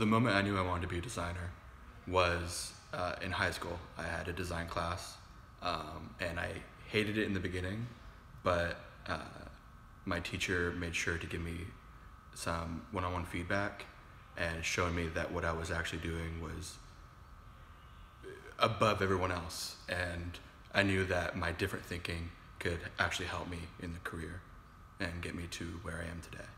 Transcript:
The moment I knew I wanted to be a designer was uh, in high school. I had a design class, um, and I hated it in the beginning, but uh, my teacher made sure to give me some one-on-one feedback and showed me that what I was actually doing was above everyone else, and I knew that my different thinking could actually help me in the career and get me to where I am today.